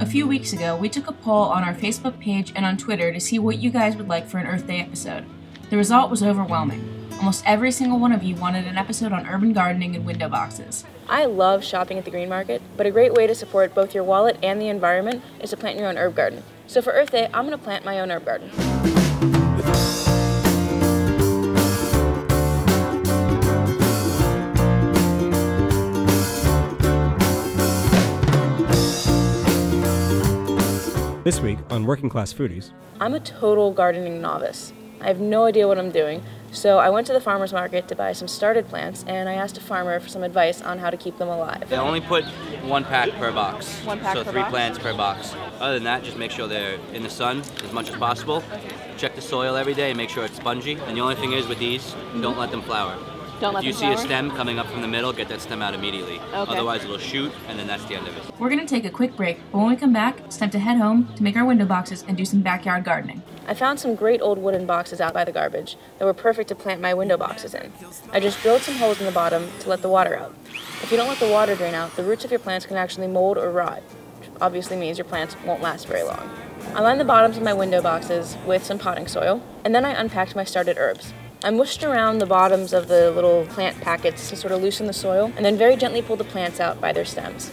A few weeks ago, we took a poll on our Facebook page and on Twitter to see what you guys would like for an Earth Day episode. The result was overwhelming. Almost every single one of you wanted an episode on urban gardening and window boxes. I love shopping at the green market, but a great way to support both your wallet and the environment is to plant your own herb garden. So for Earth Day, I'm going to plant my own herb garden. This week on Working Class Foodies, I'm a total gardening novice. I have no idea what I'm doing, so I went to the farmer's market to buy some started plants and I asked a farmer for some advice on how to keep them alive. They only put one pack per box. One pack so per three box? plants per box. Other than that, just make sure they're in the sun as much as possible. Check the soil every day and make sure it's spongy. And the only thing is with these, don't let them flower. Don't if let you them see a stem coming up from the middle, get that stem out immediately. Otherwise it'll shoot and then that's the end of it. We're going to take a quick break, but when we come back, it's time to head home to make our window boxes and do some backyard gardening. I found some great old wooden boxes out by the garbage that were perfect to plant my window boxes in. I just drilled some holes in the bottom to let the water out. If you don't let the water drain out, the roots of your plants can actually mold or rot, which obviously means your plants won't last very long. I lined the bottoms of my window boxes with some potting soil, and then I unpacked my started herbs. I mushed around the bottoms of the little plant packets to sort of loosen the soil, and then very gently pulled the plants out by their stems.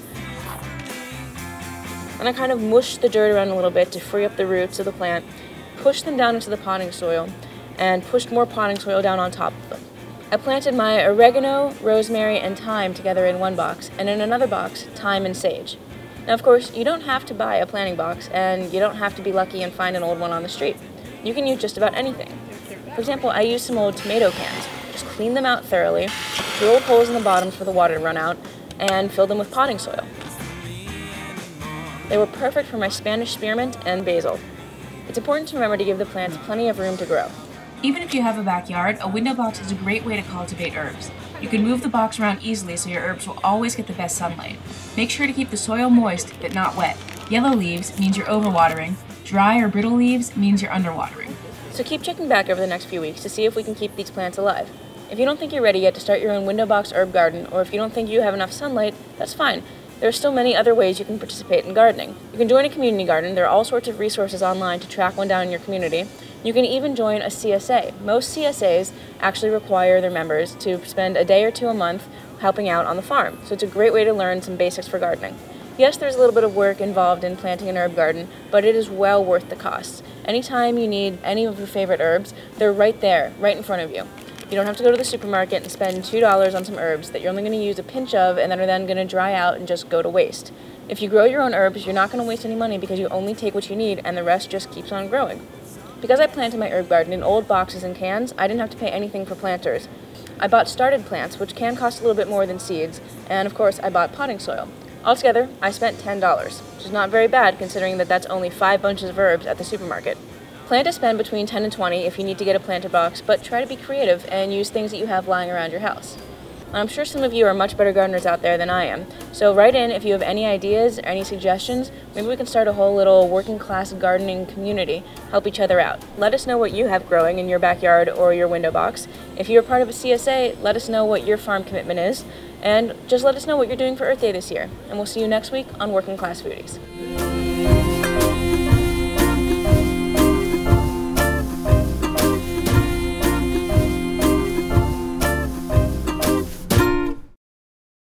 And I kind of mushed the dirt around a little bit to free up the roots of the plant, pushed them down into the potting soil, and pushed more potting soil down on top of them. I planted my oregano, rosemary, and thyme together in one box, and in another box, thyme and sage. Now, of course, you don't have to buy a planting box, and you don't have to be lucky and find an old one on the street. You can use just about anything. For example, I used some old tomato cans. Just cleaned them out thoroughly, drilled holes in the bottom for the water to run out, and fill them with potting soil. They were perfect for my Spanish spearmint and basil. It's important to remember to give the plants plenty of room to grow. Even if you have a backyard, a window box is a great way to cultivate herbs. You can move the box around easily so your herbs will always get the best sunlight. Make sure to keep the soil moist but not wet. Yellow leaves means you're overwatering. Dry or brittle leaves means you're underwatering. So keep checking back over the next few weeks to see if we can keep these plants alive. If you don't think you're ready yet to start your own window box herb garden, or if you don't think you have enough sunlight, that's fine. There are still many other ways you can participate in gardening. You can join a community garden. There are all sorts of resources online to track one down in your community. You can even join a CSA. Most CSAs actually require their members to spend a day or two a month helping out on the farm. So it's a great way to learn some basics for gardening. Yes, there's a little bit of work involved in planting an herb garden, but it is well worth the cost. Anytime you need any of your favorite herbs, they're right there, right in front of you. You don't have to go to the supermarket and spend $2 on some herbs that you're only going to use a pinch of and that are then going to dry out and just go to waste. If you grow your own herbs, you're not going to waste any money because you only take what you need and the rest just keeps on growing. Because I planted my herb garden in old boxes and cans, I didn't have to pay anything for planters. I bought started plants, which can cost a little bit more than seeds, and of course, I bought potting soil. Altogether, I spent $10, which is not very bad considering that that's only five bunches of herbs at the supermarket. Plan to spend between 10 and 20 if you need to get a planter box, but try to be creative and use things that you have lying around your house. I'm sure some of you are much better gardeners out there than I am, so write in if you have any ideas or any suggestions. Maybe we can start a whole little working class gardening community, help each other out. Let us know what you have growing in your backyard or your window box. If you're part of a CSA, let us know what your farm commitment is, and just let us know what you're doing for Earth Day this year. And we'll see you next week on Working Class Foodies.